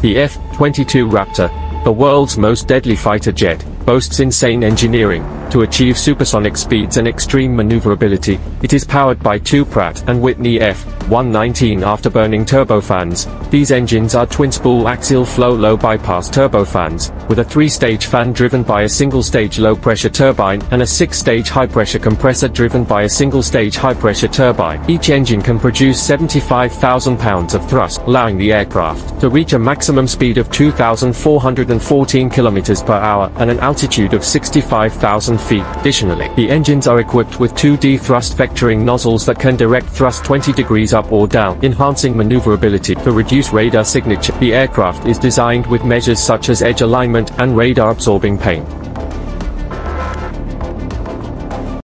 The F-22 Raptor, the world's most deadly fighter jet, boasts insane engineering. To achieve supersonic speeds and extreme maneuverability, it is powered by two Pratt & Whitney F-119 afterburning turbofans. These engines are twin-spool axial flow low bypass turbofans, with a three-stage fan driven by a single-stage low-pressure turbine and a six-stage high-pressure compressor driven by a single-stage high-pressure turbine. Each engine can produce 75,000 pounds of thrust, allowing the aircraft to reach a maximum speed of 2,414 km per hour and an altitude of 65,000 feet. Additionally, the engines are equipped with 2D thrust vectoring nozzles that can direct thrust 20 degrees up or down, enhancing maneuverability. To reduce radar signature, the aircraft is designed with measures such as edge alignment and radar absorbing paint.